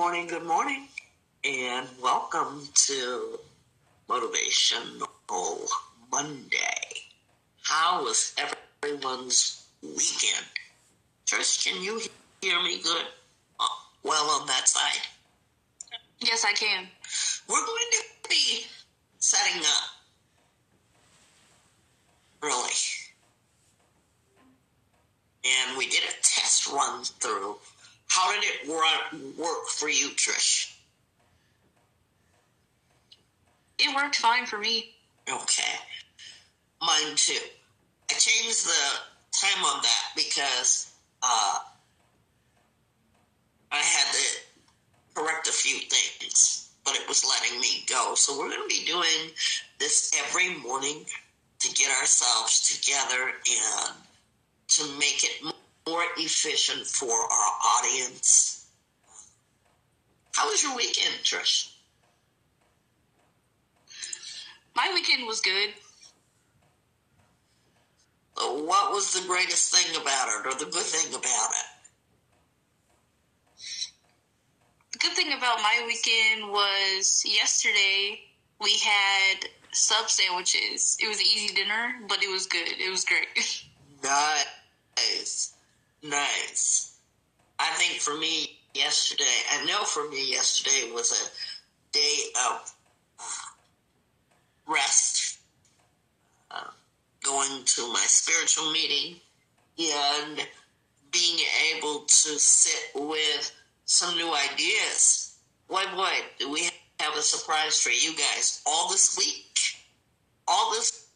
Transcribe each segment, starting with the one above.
morning, good morning, and welcome to Motivational Monday. How was everyone's weekend? Trish, can you hear me good? Uh, well, on that side. Yes, I can. We're going to be setting up early. And we did a test run through. How did it work, work for you, Trish? It worked fine for me. Okay. Mine too. I changed the time on that because uh, I had to correct a few things, but it was letting me go. So we're going to be doing this every morning to get ourselves together and to make it more efficient for our audience. How was your weekend, Trish? My weekend was good. What was the greatest thing about it or the good thing about it? The good thing about my weekend was yesterday we had sub sandwiches. It was an easy dinner, but it was good. It was great. Nice. Nice. I think for me yesterday, I know for me yesterday was a day of uh, rest, uh, going to my spiritual meeting and being able to sit with some new ideas. Boy, boy, do we have a surprise for you guys all this week. All this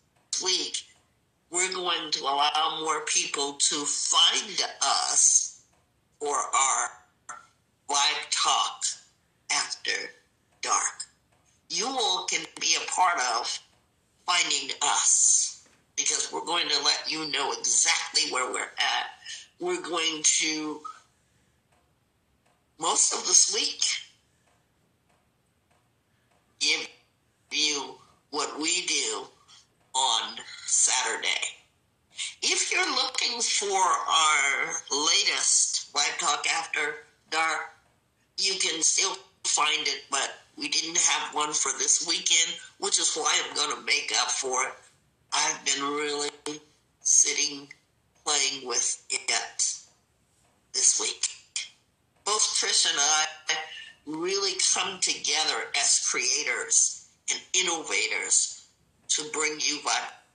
week, we're going to allow more people to find us for our live talk after dark. You all can be a part of finding us because we're going to let you know exactly where we're at. We're going to, most of this week, give you what we do on Saturday. If you're looking for our latest Live Talk After Dark, you can still find it, but we didn't have one for this weekend, which is why I'm going to make up for it. I've been really sitting playing with it this week. Both Trish and I really come together as creators and innovators to bring you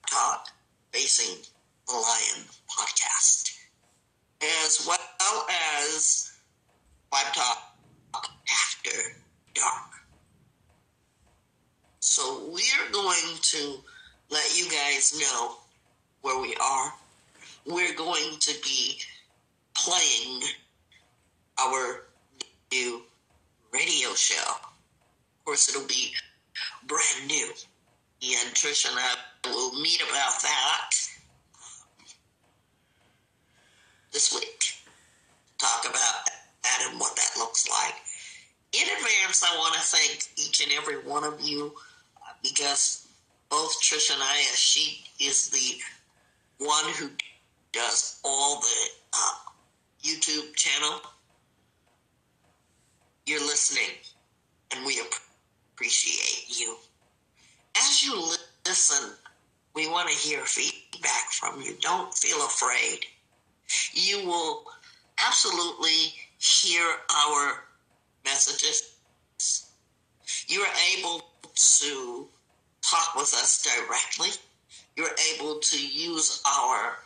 Talk Facing the Lion podcast, as well as Talk After Dark. So we're going to let you guys know where we are. We're going to be playing our new radio show. Of course, it'll be brand new. And Trish and I will meet about that this week. Talk about that and what that looks like. In advance, I want to thank each and every one of you uh, because both Trish and I, as she is the one who does all the uh, YouTube channel, you're listening, and we appreciate you. As you listen, we want to hear feedback from you. Don't feel afraid. You will absolutely hear our messages. You're able to talk with us directly. You're able to use our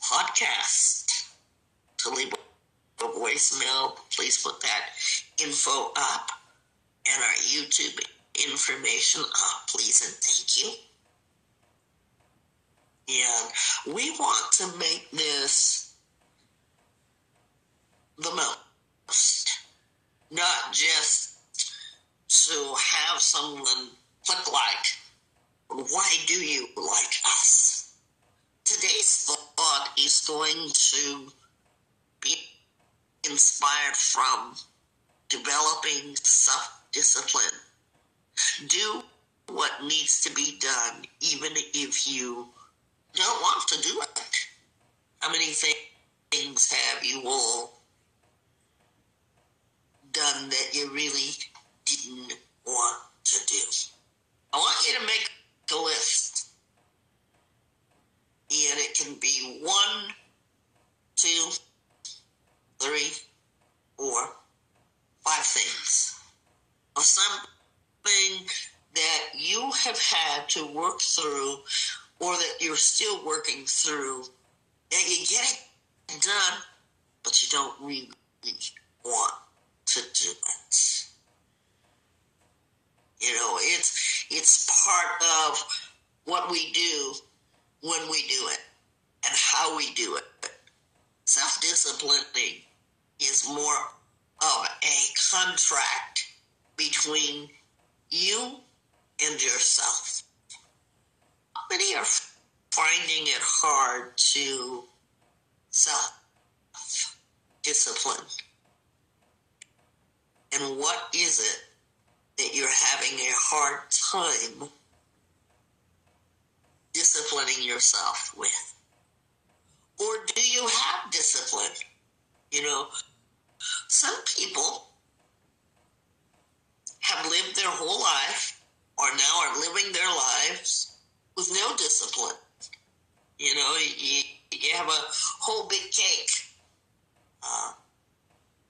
podcast to leave a voicemail. Please put that info up and our YouTube information up, please, and thank you. And we want to make this the most, not just to have someone click like, why do you like us? Today's thought is going to be inspired from developing self discipline. Do what needs to be done, even if you don't want to do it. How many things have you all done that you really didn't want to do? I want you to make a list. And it can be one, two, three, or five things. Or something that you have had to work through or that you're still working through and you get it done, but you don't really want to do it. You know, it's it's part of what we do when we do it and how we do it. Self-disciplining is more of a contract between you and yourself. Many are finding it hard to self discipline. And what is it that you're having a hard time disciplining yourself with? Or do you have discipline? You know, some people have lived their whole life or now are living their lives with no discipline. You know, you, you have a whole big cake. Uh,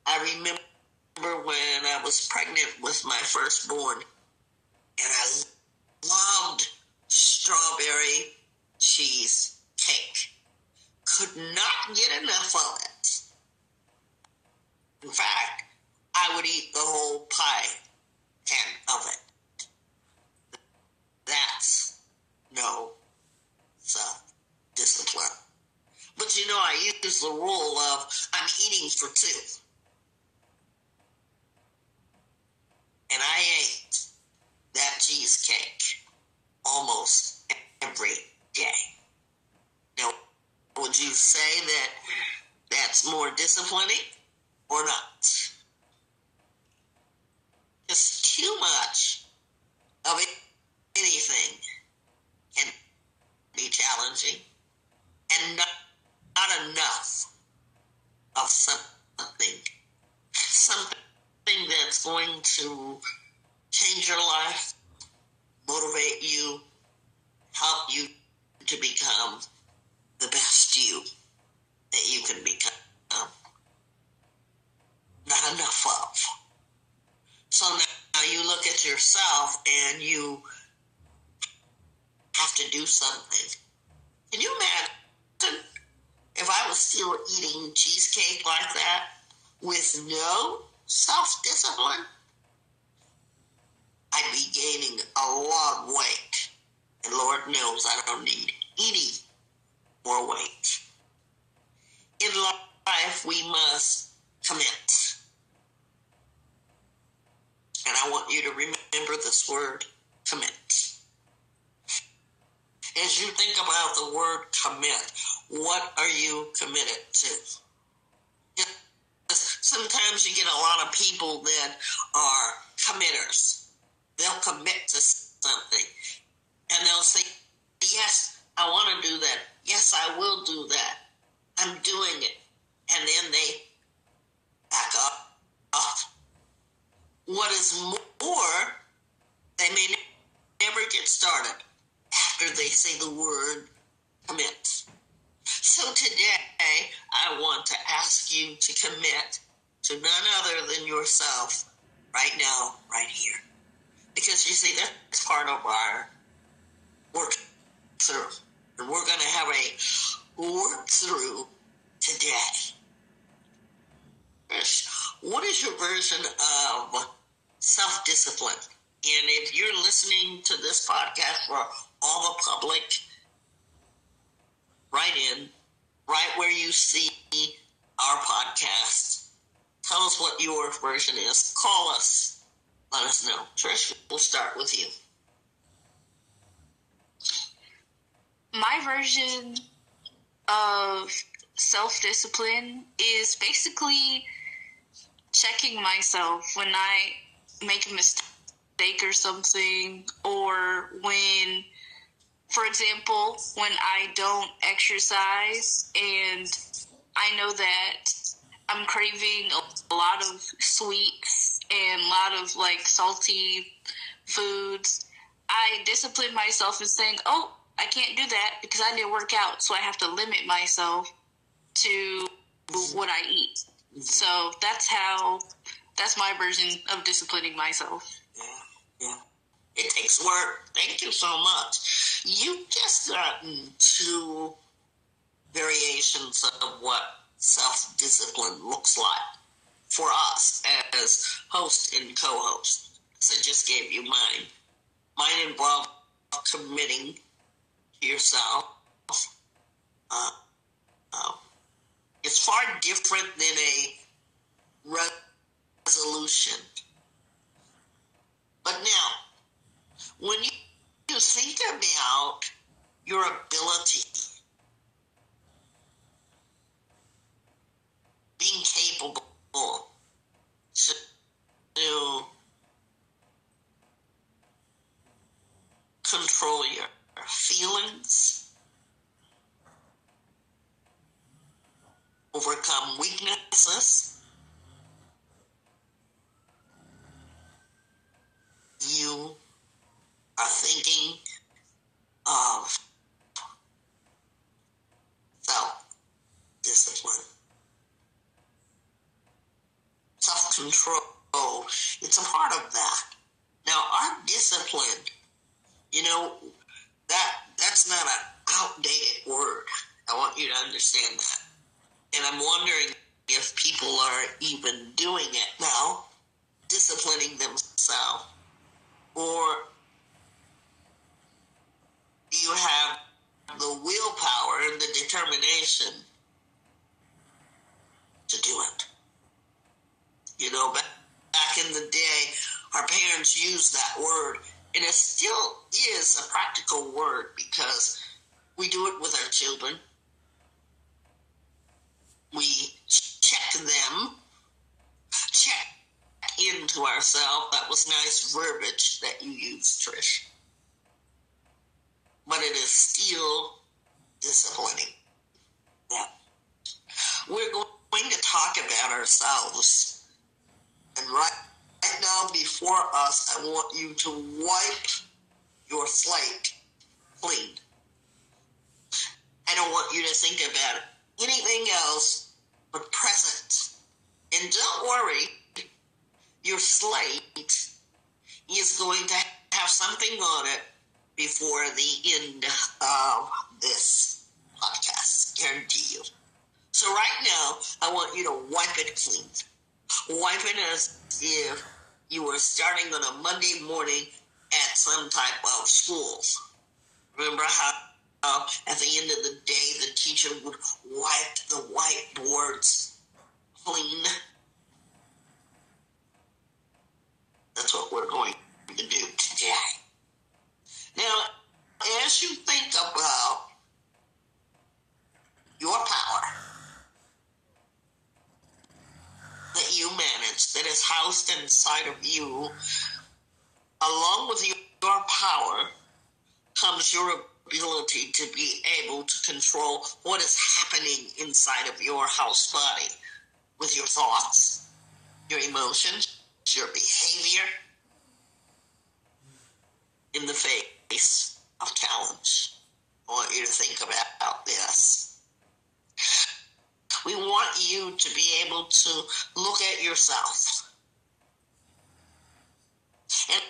I remember when I was pregnant with my firstborn, and I loved strawberry cheese cake. Could not get enough of it. In fact, I would eat the whole pie pan of it. That's no discipline. But you know, I use the rule of I'm eating for two. And I ate that cheesecake almost every day. Now, would you say that that's more disciplining? or not. Just too much of anything can be challenging, and not, not enough of something, something that's going to change your life, motivate you, help you to become the best you that you can become not enough of. So now you look at yourself and you have to do something. Can you imagine if I was still eating cheesecake like that with no self discipline? I'd be gaining a lot of weight. And Lord knows I don't need any more weight. In life, we must commit. And I want you to remember this word commit. As you think about the word commit, what are you committed to? Sometimes you get a lot of people that are committers. They'll commit to something and they'll say, Yes, I want to do that. Yes, I will do that. I'm doing it. And then they back up. up. What is more, they may never get started after they say the word commit. So today, I want to ask you to commit to none other than yourself right now, right here. Because you see, that's part of our work through. And we're going to have a work through today. What is your version of self discipline? And if you're listening to this podcast for all the public, right in, right where you see our podcast. Tell us what your version is. Call us. Let us know. Trish, we'll start with you. My version of self discipline is basically checking myself when I make a mistake or something, or when, for example, when I don't exercise and I know that I'm craving a lot of sweets and a lot of like salty foods. I discipline myself in saying, oh, I can't do that because I didn't work out, so I have to limit myself to what I eat. So that's how, that's my version of disciplining myself. Yeah, yeah. It takes work. Thank you so much. You just gotten two variations of what self discipline looks like for us as host and co host. So I just gave you mine. Mine involved committing to yourself. Uh, uh, it's far different than a resolution. But now, when you, you think about your ability, being capable to, to control your feelings, overcome weaknesses. You are thinking of self discipline, self control. It's a part of that. Now, our discipline, you know, that that's not an outdated word. I want you to understand that. And I'm wondering if people are even doing it now, disciplining themselves. Or do you have the willpower and the determination to do it? You know, back, back in the day, our parents used that word, and it still is a practical word because we do it with our children we check them, check into ourselves. That was nice verbiage that you used, Trish. But it is still disappointing. Yeah. We're going to talk about ourselves. And right, right now, before us, I want you to wipe your slate clean. I don't want you to think about anything else but present. And don't worry, your slate is going to have something on it before the end of this podcast. Guarantee you. So right now, I want you to wipe it clean. Wipe it as if you were starting on a Monday morning at some type of school. Remember how uh, at the end of the day, the teacher would wipe the whiteboards clean. That's what we're going to do today. Now, as you think about your power that you manage, that is housed inside of you, along with your power comes your ability to be able to control what is happening inside of your house body with your thoughts, your emotions, your behavior in the face of challenge. I want you to think about this. We want you to be able to look at yourself and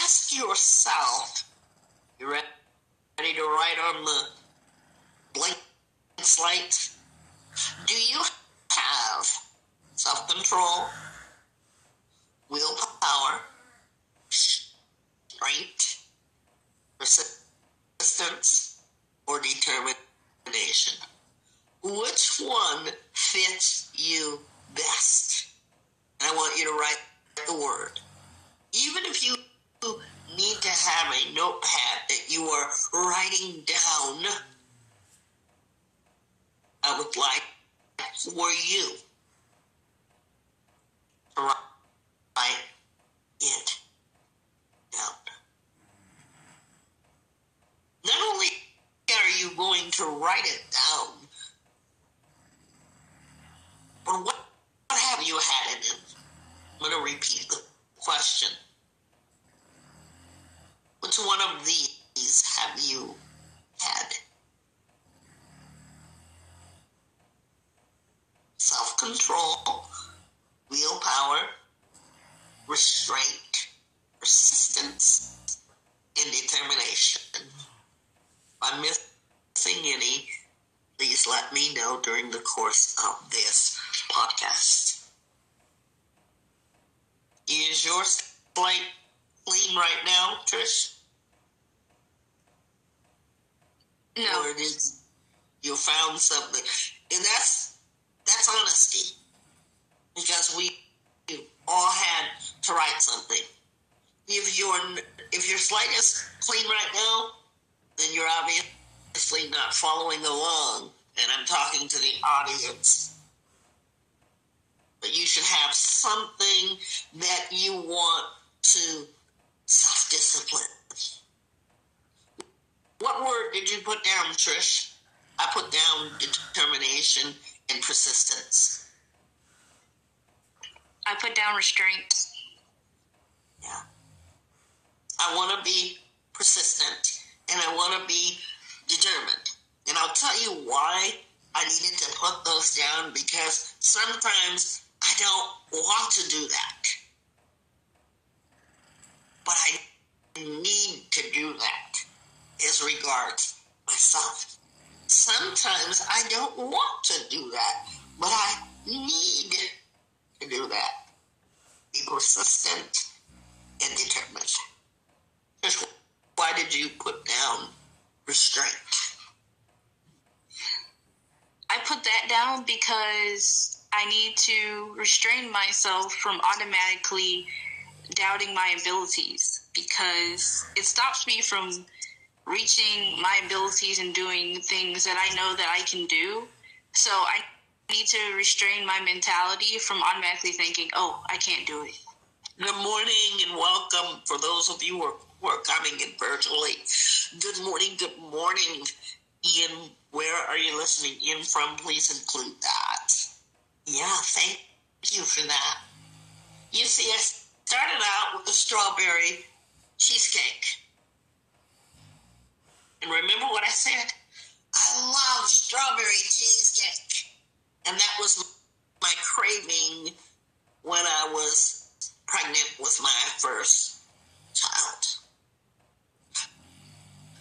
ask yourself, you ready to write on the blank slate? Do you have self control, willpower, strength, persistence, or determination? Which one fits you best? And I want you to write the word. Even if you need to have a notepad that you are writing down, I would like for you to write it down. Not only are you going to write it down, what have you had in it? I'm going to repeat the question. Which one of these have you had? Self control, willpower, restraint, persistence, and determination. If I'm missing any, please let me know during the course of this podcast. Is your slate clean right now, Trish? No. Or did you found something? And that's that's honesty. Because we all had to write something. If your if your slate is clean right now, then you're obviously not following along. And I'm talking to the audience. But you should have something that you want to self discipline. What word did you put down, Trish? I put down determination and persistence. I put down restraint. Yeah. I want to be persistent and I want to be determined. And I'll tell you why I needed to put those down because sometimes I don't want to do that. But I need to do that as regards myself. Sometimes I don't want to do that, but I need to do that. Be persistent and determined. Why did you put down restraint? I put that down because I need to restrain myself from automatically doubting my abilities because it stops me from reaching my abilities and doing things that I know that I can do. So I need to restrain my mentality from automatically thinking, oh, I can't do it. Good morning and welcome for those of you who are, who are coming in virtually. Good morning, good morning. Ian, where are you listening in from? Please include that. Yeah, thank you for that. You see, I started out with the strawberry cheesecake. And remember what I said? I love strawberry cheesecake. And that was my craving when I was pregnant with my first child.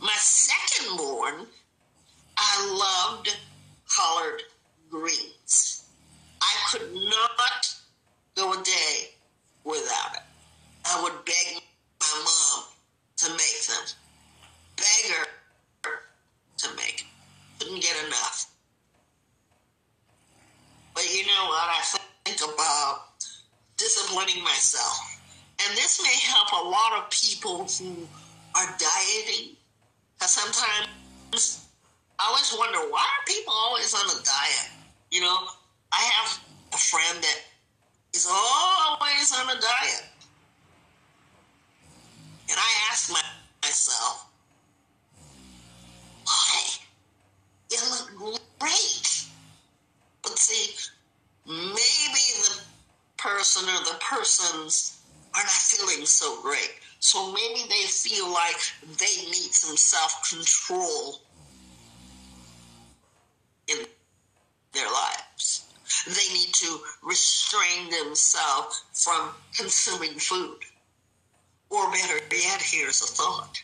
My second born, I loved collard greens. I could not go a day without it. I would beg my mom to make them. Beg her to make. Couldn't get enough. But you know what? I think about disciplining myself. And this may help a lot of people who are dieting. Because sometimes I always wonder why are people always on a diet? You know, I have a friend that is always on a diet. And I ask my, myself, why? It looked great. But see, maybe the person or the persons are not feeling so great. So maybe they feel like they need some self control in their lives. They need to restrain themselves from consuming food. Or better yet, here's a thought.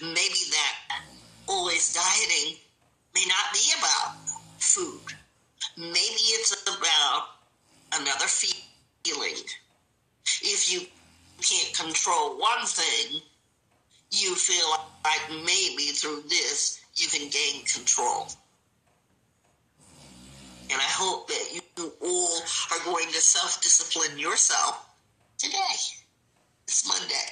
Maybe that always dieting may not be about food. Maybe it's about another feeling. If you can't control one thing, you feel like maybe through this you can gain control. And I hope that you all are going to self discipline yourself today. It's Monday.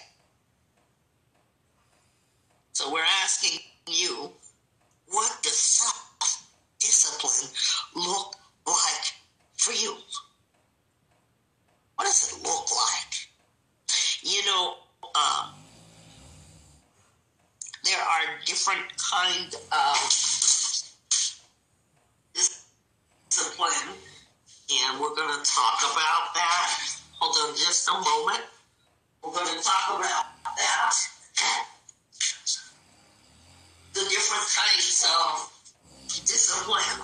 So we're asking you what does self discipline look like for you? What does it look like? You know, um, there are different kind of discipline, and we're going to talk about that. Hold on just a moment. We're going to talk about that. The different kinds of discipline.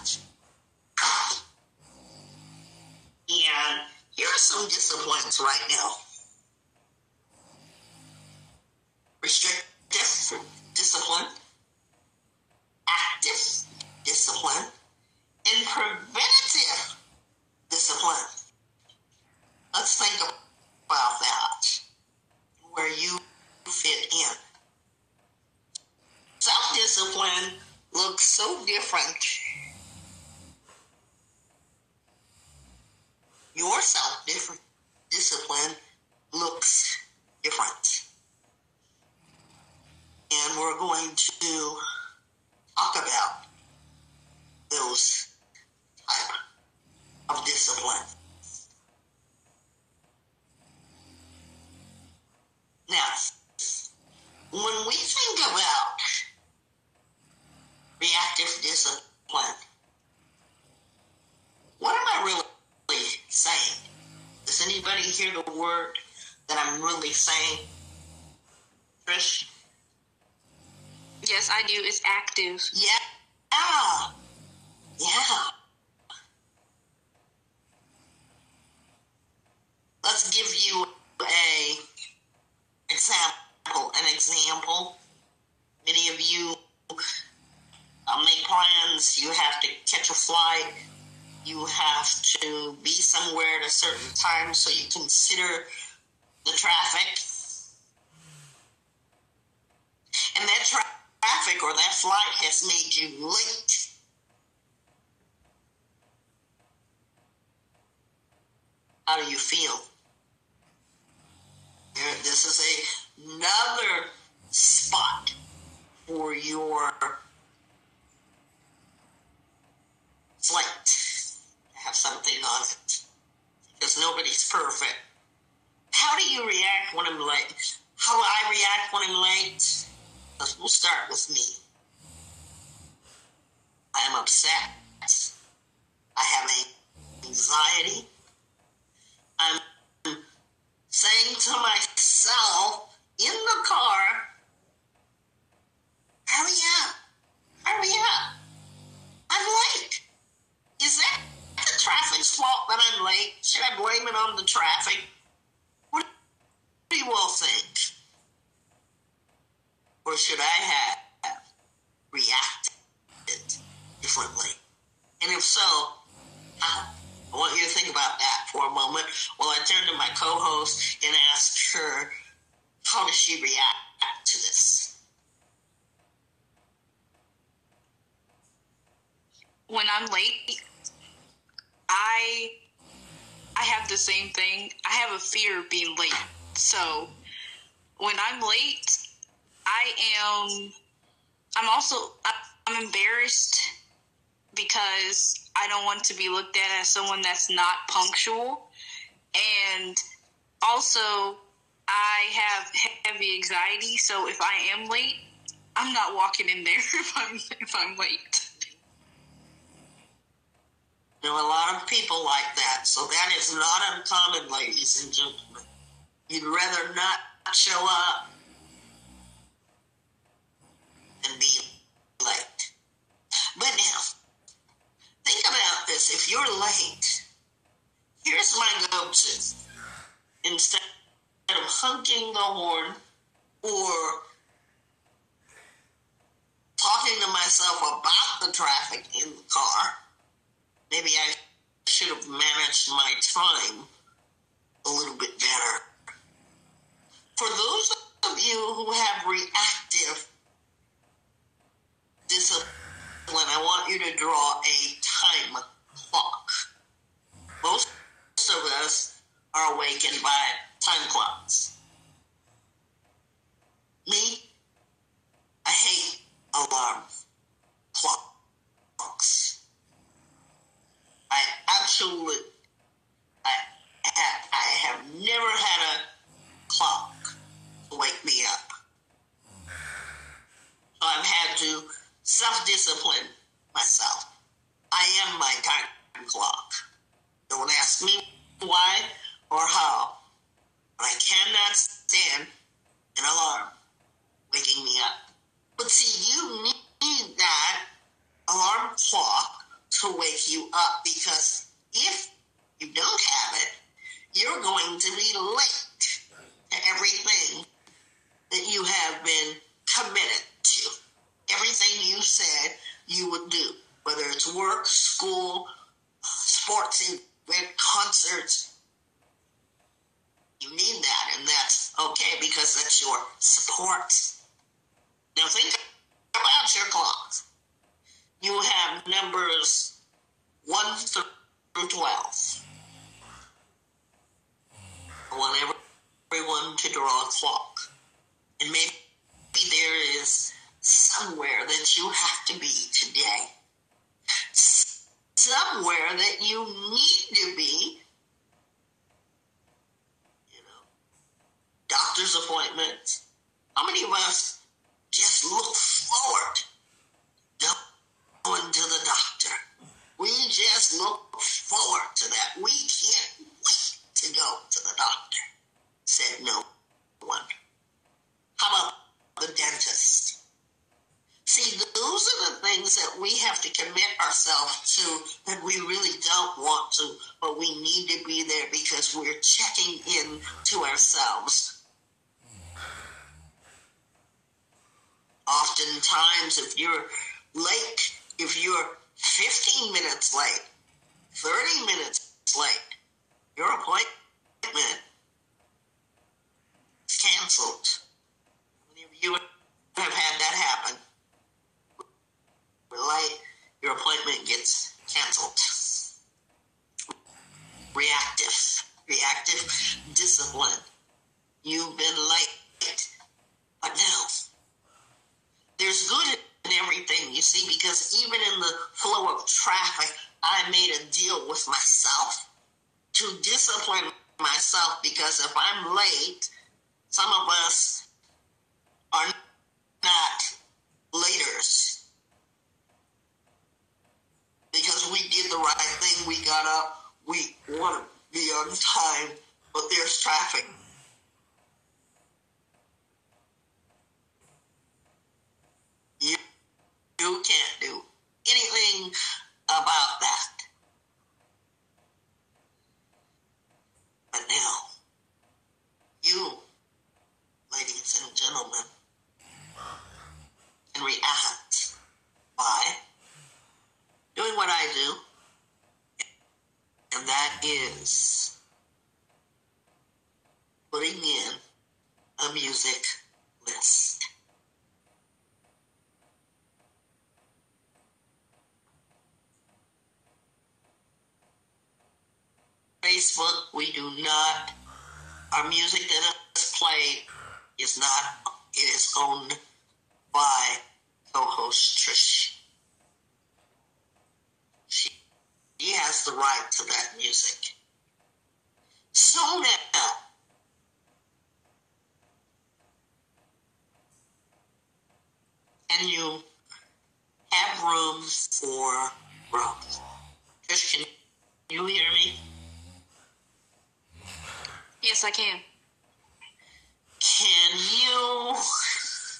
And here are some disciplines right now. Restrictive discipline, active discipline, and preventative discipline. Let's think about that, where you fit in. Self discipline looks so different your self different discipline looks different. And we're going to talk about those type of discipline. Now, when we think about reactive discipline, what am I really saying? Does anybody hear the word that I'm really saying? Trish? Yes, I do. It's active. Yeah. Yeah. Let's give you a example. An example. Many of you uh, make plans. You have to catch a flight you have to be somewhere at a certain time so you consider the traffic. And that tra- traffic or that flight has made you late. How do you feel? This is a, another spot for your flight have something on it because nobody's perfect. How do you react when I'm late? How do I react when I'm late? We'll start with me. I am upset. I have anxiety. I'm saying to myself in the car, hurry up, hurry up. I'm late. Is that the traffic's fault that I'm late? Should I blame it on the traffic? What do you all think? Or should I have reacted differently? And if so, I want you to think about that for a moment while I turn to my co host and ask her how does she react to this? When I'm late, I I have the same thing. I have a fear of being late. So when I'm late, I am I'm also I'm embarrassed because I don't want to be looked at as someone that's not punctual and also I have heavy anxiety, so if I am late, I'm not walking in there if I'm if I'm late. There were a lot of people like that, so that is not uncommon, ladies and gentlemen. You'd rather not show up and be late. But now, think about this. If you're late, here's my go to. Instead of honking the horn or talking to myself about the traffic in the car, maybe I should have managed my time. to commit ourselves to that we really don't want to, but we need to be there because we're checking in to ourselves. Oftentimes, if you're late, if you're 15 minutes late, 30 minutes late, your appointment specific list. Facebook, we do not, our music that is played is not, it is owned by co-host Trish. She, she has the right to that music. So now, and you have room for growth. Christian, you hear me? Yes, I can. Can you,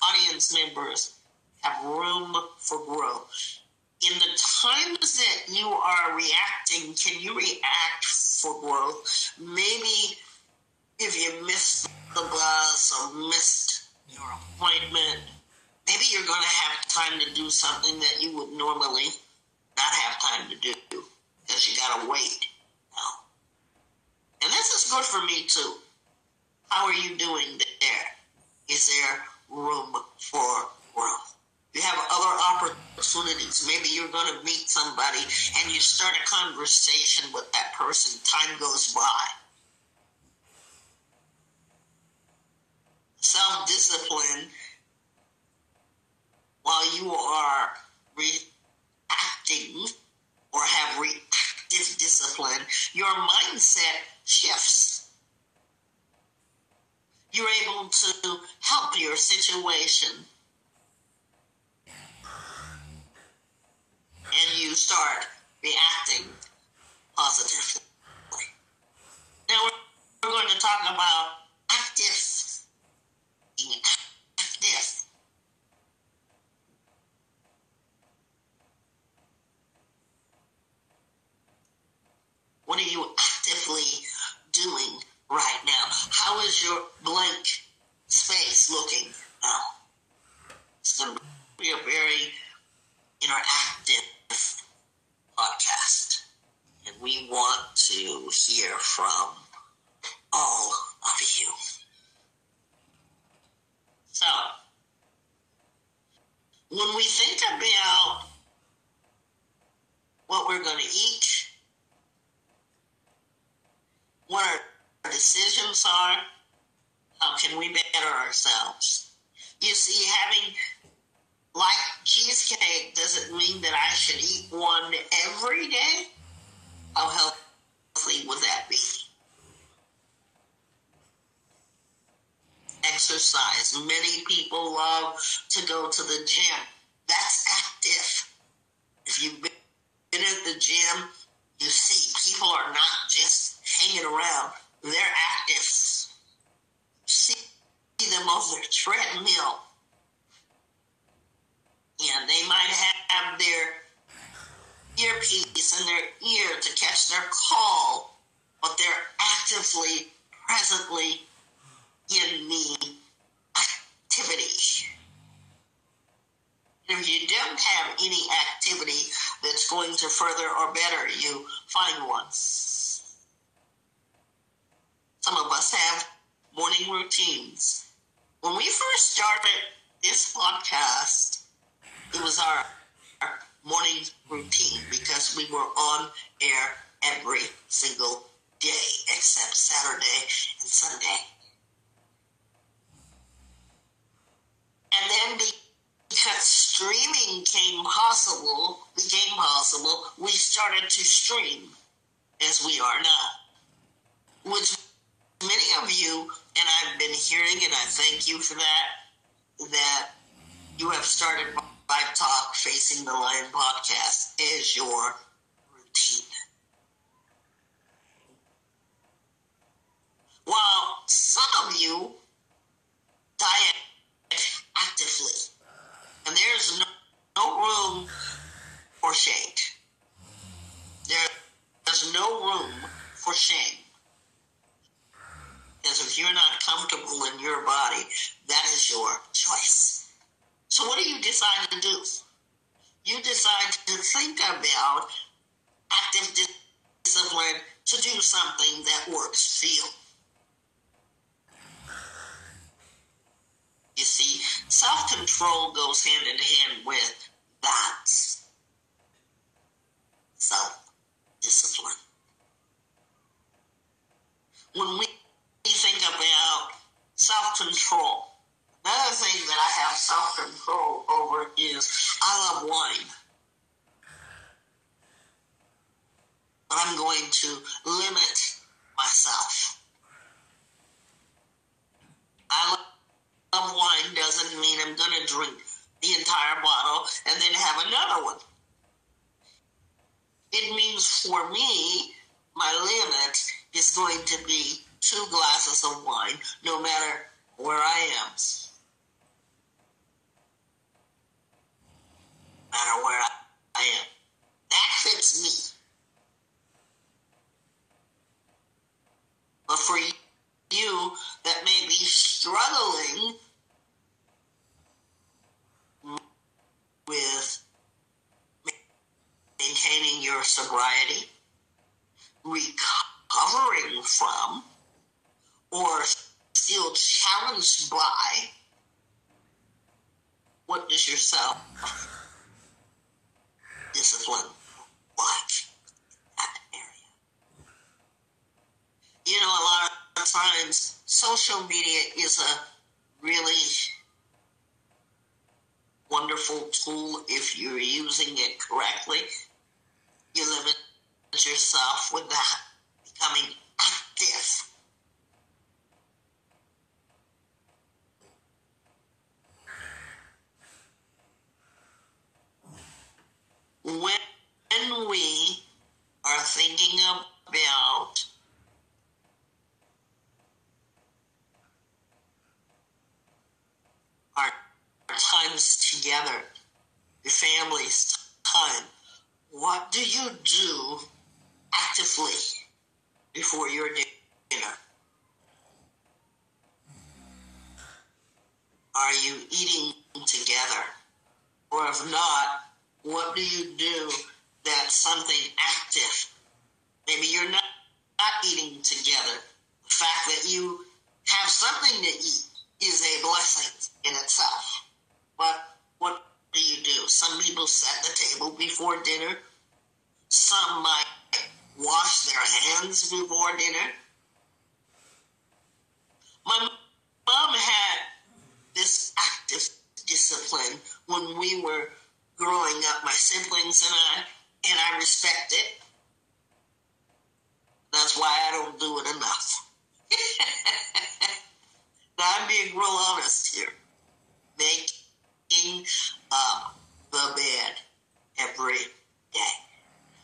audience members, have room for growth? In the times that you are reacting, can you react for growth? Maybe if you missed the bus or missed your appointment, maybe you're going to have time to do something that you would normally not have time to do because you got to wait now. And this is good for me too. How are you doing there? Is there room for growth? You have other opportunities. Maybe you're going to meet somebody and you start a conversation with that person. Time goes by. Self discipline while you are reacting or have reactive discipline, your mindset shifts. You're able to help your situation. And you start reacting routines. When we first started this podcast, it was our, our morning routine because we were on air every single day except Saturday and Sunday. And then because streaming came possible, became possible, we started to stream as we are now. Which many of you, and I've been hearing, and I thank you for that, that you have started Vibe Talk Facing the Lion podcast as your routine. While some of you diet actively, and there's no, no room for shade. There's no room for shame. Because if you're not comfortable in your body, that is your choice. So what do you decide to do? You decide to think about active discipline to do something that works for you. You see, self control goes hand in hand with that. Self discipline. When we think about self control, another thing that I have self control over is I love wine. But I'm going to limit myself. I love wine doesn't mean I'm going to drink the entire bottle and then have another one. it means for me, my limit is going to be two glasses of wine, no matter where I am. No matter where I am. That fits me. But for you that may be struggling with maintaining your sobriety, recovering from, or feel challenged by, what does your self discipline watch that area? You know, a lot of times social media is a really wonderful tool if you're using it correctly. You limit yourself with that becoming active. When we are thinking about our times together, your family's time, what do you do actively before your dinner? Are you eating together? Or if not, what do you do that's something active? Maybe you're not, not eating together. The fact that you have something to eat is a blessing in itself. But what do you do? Some people set the table before dinner. Some might wash their hands before dinner. My mom had this active discipline when we were growing up, my siblings and I, and I respect it. That's why I don't do it enough. now, I'm being real honest here. Making up the bed every day.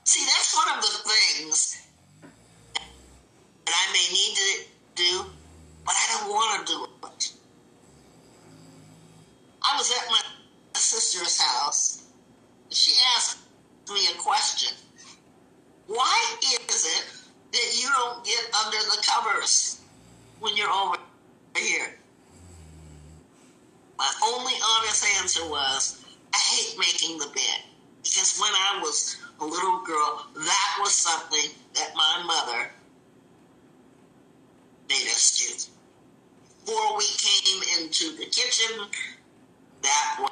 See, that's one of the things that I may need to do, but I don't want to do it. I was at my sister's house. She asked me a question. Why is it that you don't get under the covers when you're over here? My only honest answer was, I hate making the bed. Because when I was a little girl, that was something that my mother made us do. Before we came into the kitchen, that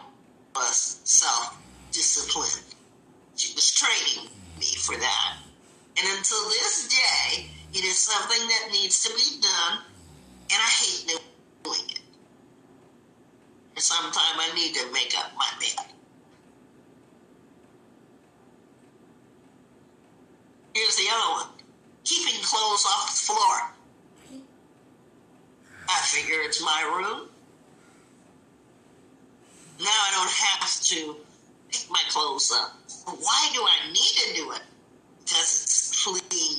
was self discipline. She was training me for that. And until this day, it is something that needs to be done, and I hate doing it. And sometimes I need to make up my bed. Here's the other one keeping clothes off the floor. I figure it's my room. Now I don't have to pick my clothes up. Why do I need to do it? Because it's clean.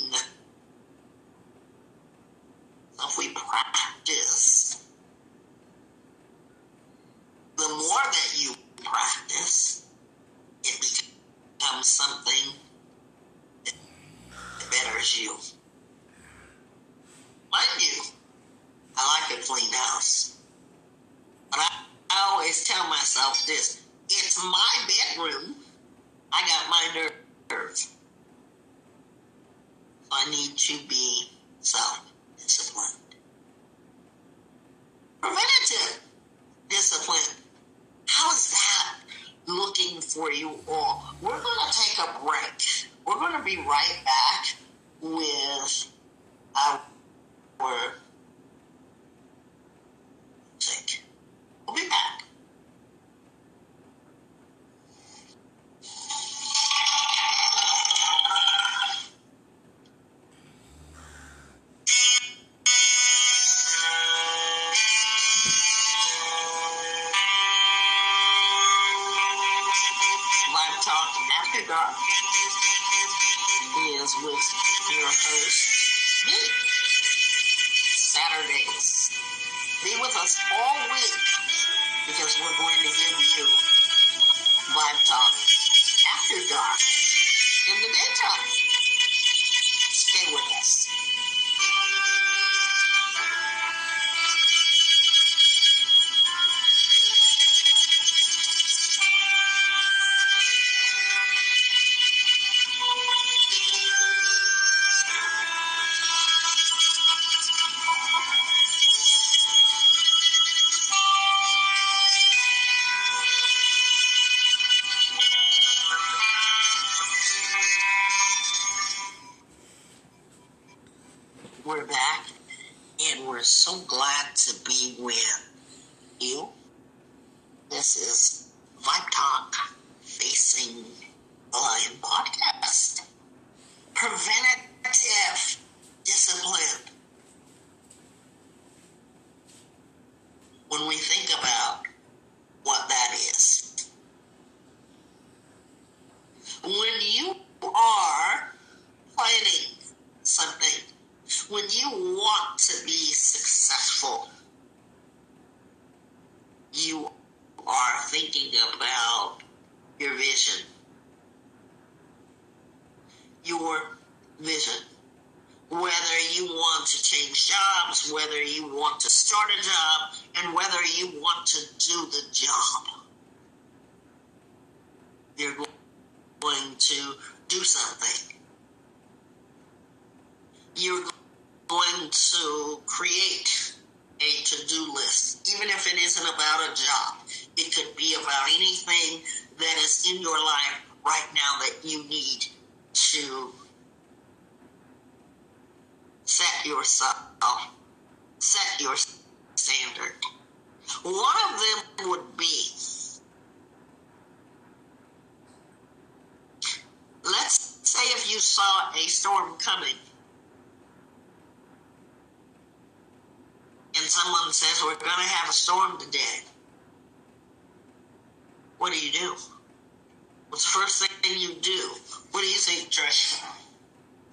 First thing you do? What do you think, Trish?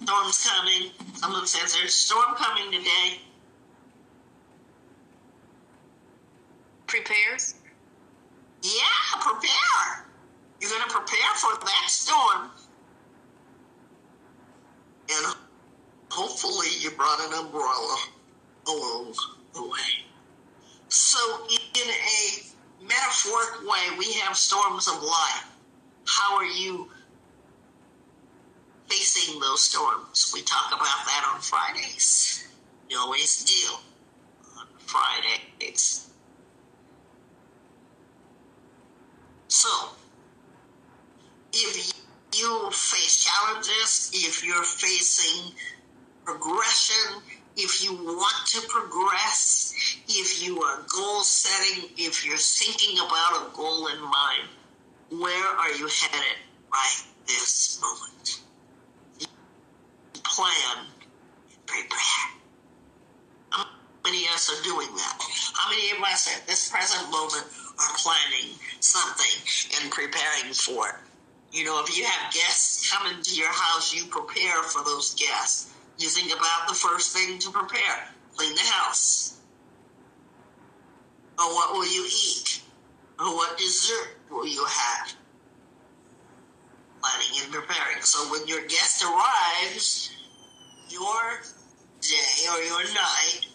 Storm's coming. Someone says there's a storm coming today. Prepares? Yeah, prepare. You're going to prepare for that storm. And hopefully you brought an umbrella along the way. So, in a metaphoric way, we have storms of life. How are you facing those storms? We talk about that on Fridays. We always do on Fridays. So, if you face challenges, if you're facing progression, if you want to progress, if you are goal setting, if you're thinking about a goal in mind, where are you headed right this moment? Plan, and prepare. How many of us are doing that? How many of us at this present moment are planning something and preparing for it? You know, if you have guests coming to your house, you prepare for those guests. You think about the first thing to prepare clean the house. Or what will you eat? Or what dessert will you have? Planning and preparing. So when your guest arrives, your day or your night,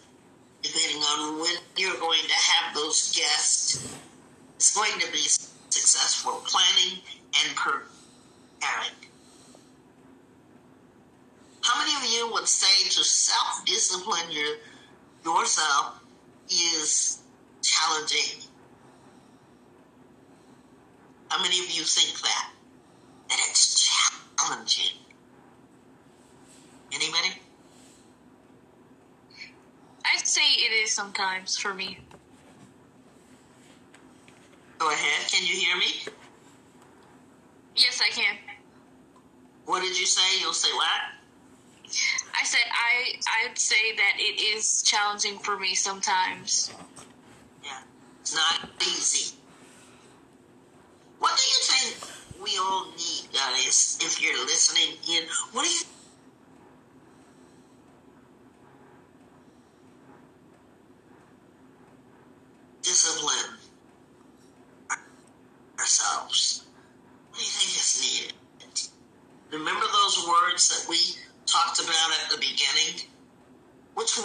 depending on when you're going to have those guests, is going to be successful planning and preparing. How many of you would say to self discipline your, yourself is challenging? How many of you think that? That it's challenging? Anybody? I'd say it is sometimes for me. Go ahead. Can you hear me? Yes, I can. What did you say? You'll say what? I said I I'd say that it is challenging for me sometimes. Yeah. It's not easy. What do you think we all need, guys, if you're listening in? What do you discipline ourselves? What do you think is needed? Remember those words that we talked about at the beginning? Which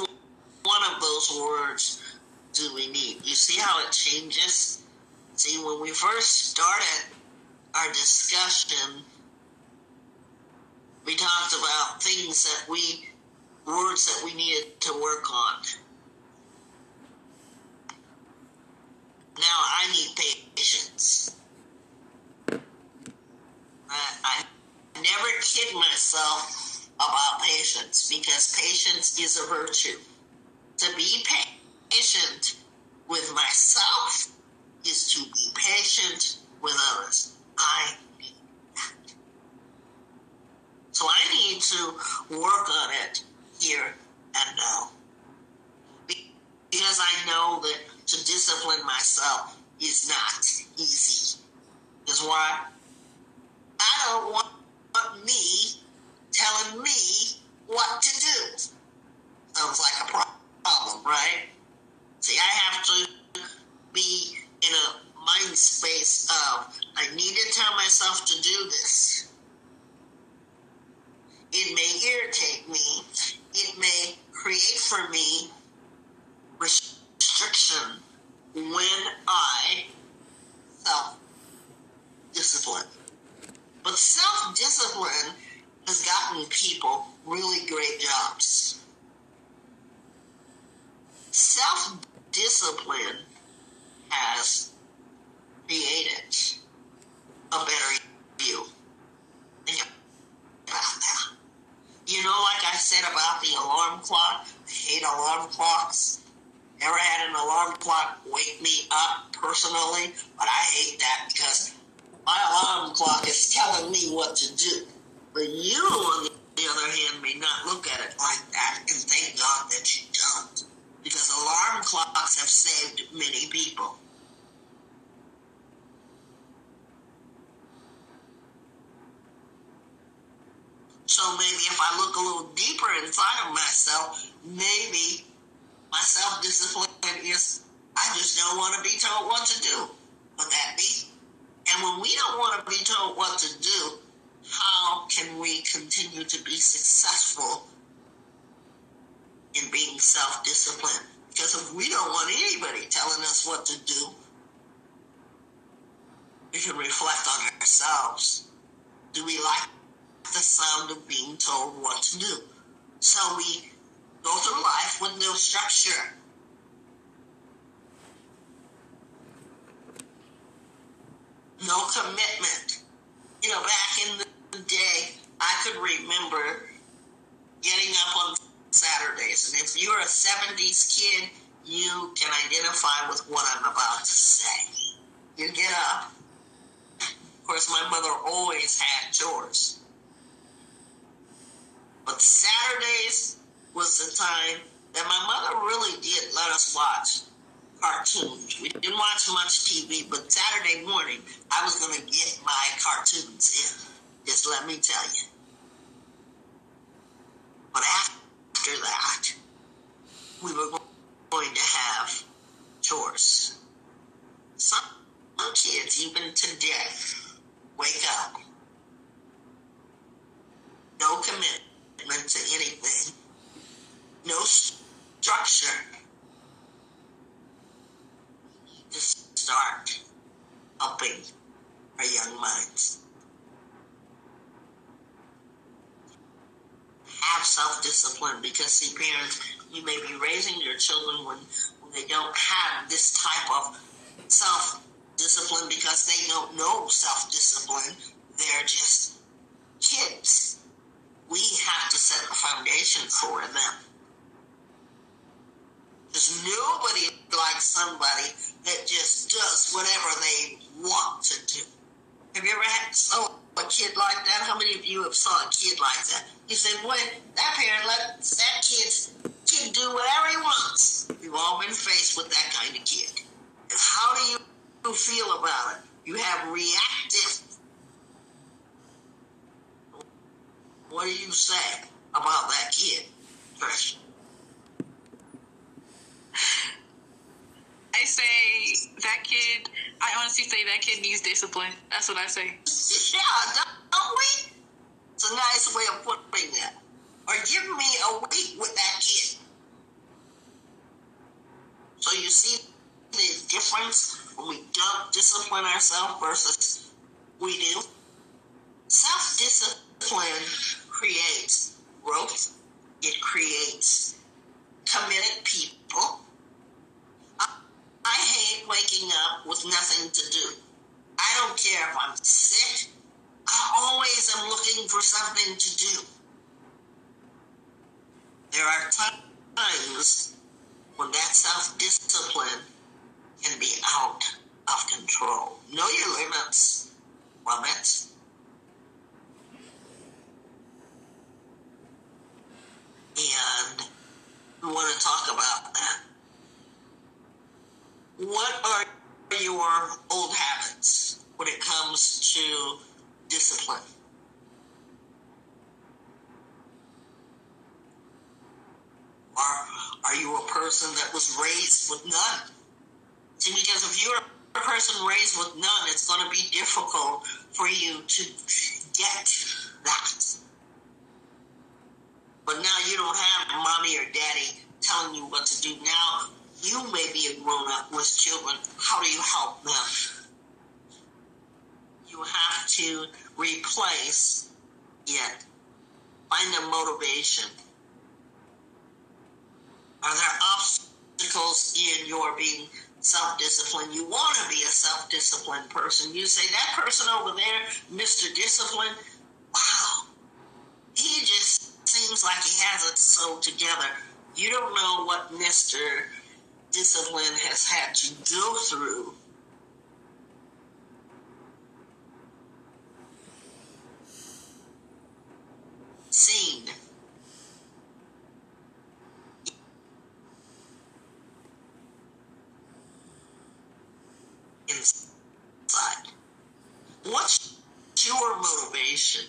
one of those words do we need? You see how it changes? See, when we first started our discussion, we talked about things that we, words that we needed to work on. Now I need patience. I, I never kid myself about patience because patience is a virtue. To be patient with myself is to be patient with others. I need that. So I need to work on it here and now. Because I know that to discipline myself is not easy. Because why? No commitment. You know, back in the day, I could remember getting up on Saturdays. And if you're a 70s kid, you can identify with what I'm about to say. You get up. Of course, my mother always had chores. But Saturdays was the time that my mother really did let us watch cartoons. We didn't watch much TV, but Saturday morning I was going to get my cartoons in. Just let me tell you. But after that, we were going to have chores. Some kids, even today, wake up. No commitment to anything no structure to start helping our young minds. Have self discipline because, see, parents, you may be raising your children when, when they don't have this type of self discipline because they don't know self discipline. They're just kids. We have to set the foundation for them. There's nobody like somebody that just does whatever they want to do. Have you ever had saw a kid like that? How many of you have saw a kid like that? You say, boy, that parent let that kid kid do whatever he wants. We've all been faced with that kind of kid. And how do you feel about it? You have reactive. What do you say about that kid, Trish? I say that kid. I honestly say that kid needs discipline. That's what I say. Yeah, don't we? It's a nice way of putting that. Or give me a week with that kid. So you see the difference when we don't discipline ourselves versus we do? Self discipline creates growth, it creates committed people. I hate waking up with nothing to do. I don't care if I'm sick. I always am looking for something to do. There are times when that self discipline can be out of control. Know your limits it. And we want to talk about that. What are your old habits when it comes to discipline? Are, are you a person that was raised with none? See, because if you're a person raised with none, it's going to be difficult for you to get that. But now you don't have mommy or daddy telling you what to do. Now you may be a grown up with children. How do you help them? You have to replace it. Find a motivation. Are there obstacles in your being self disciplined? You want to be a self disciplined person. You say, that person over there, Mr. Discipline, wow, he just seems like he has it so together. You don't know what Mr. Discipline has had to go through. Seen inside. What's your motivation?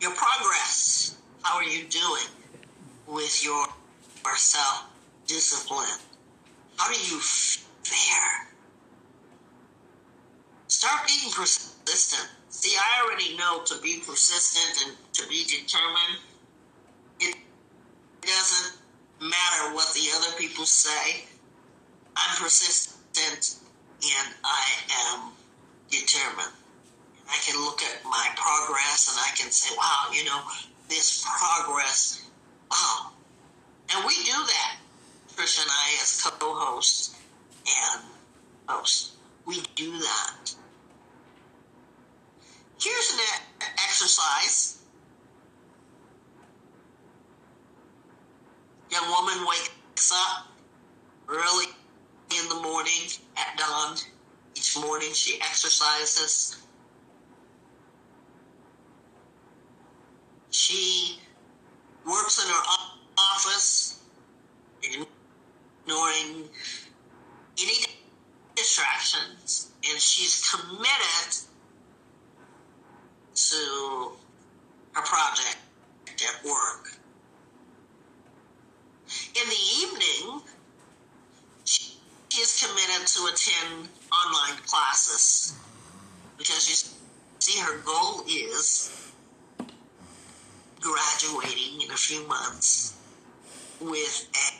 Your progress. How are you doing with your self discipline? How do you fare? Start being persistent. See, I already know to be persistent and to be determined, it doesn't matter what the other people say. I'm persistent and I am determined. I can look at my progress and I can say, wow, you know, this progress, wow. And we do that, Trish and I, as co hosts and hosts. We do that. Here's an exercise. Young woman wakes up early in the morning at dawn. Each morning she exercises. She works in her office, ignoring any distractions, and she's committed to her project at work. In the evening, she is committed to attend online classes because you see her goal is graduating in a few months with a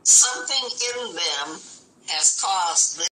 Something in them has caused them